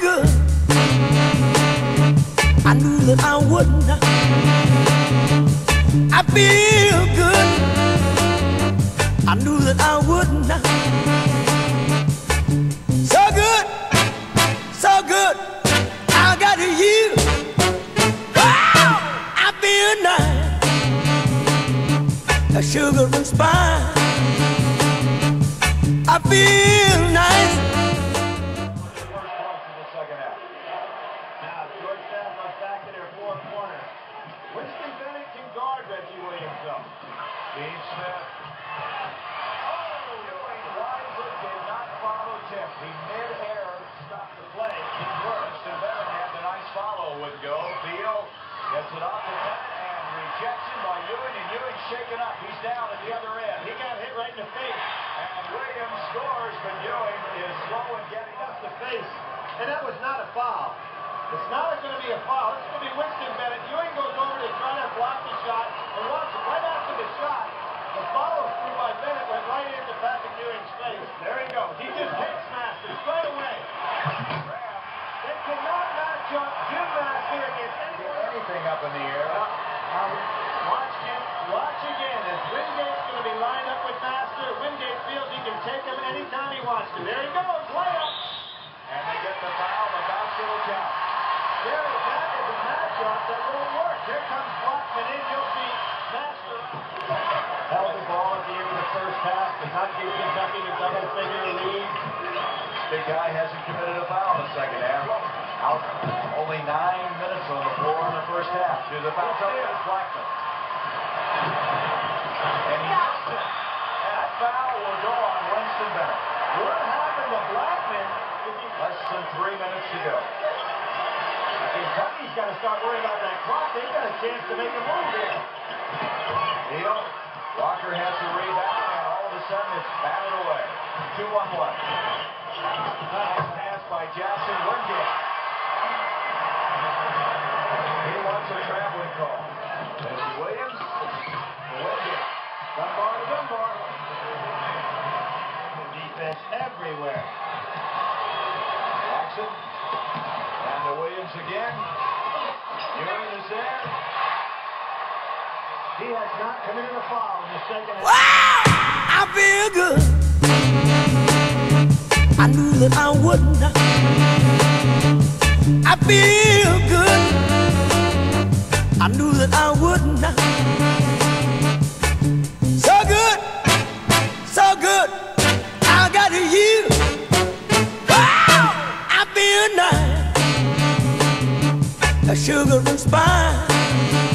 good. I knew that I wouldn't. I feel good. I knew that I wouldn't. So good, so good. I got you. Wow, I feel nice. A sugar and spice. I feel nice. Winston Bennett can guard Reggie Williams, though. Gene Smith. Oh, Ewing wisely did not follow Tip. He mid-air stopped the play. He works, and Bennett had the nice follow would go. Beal gets it off the net, and rejection by Ewing, and Ewing shaken up. He's down at the other end. He got hit right in the face. And Williams scores, but Ewing is slow in getting up the face. And that was not a foul. It's not going to be a foul. It's going to be Winston Bennett. Ewing goes over to try to block the shot, and watch it. Right after the shot, the follow-through by Bennett went right into Patrick Ewing's face. There he goes. He just hits Masters right away. They up Jim Master against anyone. anything up in the air. Uh, um, watch him. Watch again. As Wingate's going to be lined up with Master. Wingate feels he can take him anytime he wants to. There he goes. Layup. And they get the foul. The basket will count. There, that is a matchup that will work. Here comes Blackmon in. You'll see Master. Held the ball at the end of the first half. Kentucky, Kentucky, a double-figure lead. Big guy hasn't committed a foul in the second half. Out only nine minutes on the floor in the first half. To the foul trouble is Blackmon. And he missed it. That foul will go on Winston Bennett. What happened to Blackmon? Less than three minutes to go. Kentucky's got to start worrying about that clock. They've got a chance to make a move here. Neal, Walker has the rebound, and all of a sudden it's batted away. Two on one. Nice pass by Jackson Wingate. He wants a traveling call. There's Williams. Wingate. Dunbar to Dunbar. Defense everywhere. Jackson. And Williams again. Ewing is there. He has not committed a foul in the second half. Wow, I feel good. I knew that I wouldn't. I feel good. I knew that I wouldn't. A sugar and spice.